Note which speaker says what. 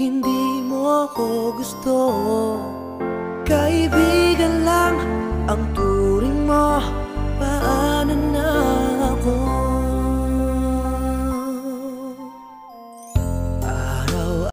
Speaker 1: Hindi mo ako gusto. Kaibigan lang ang turing mo.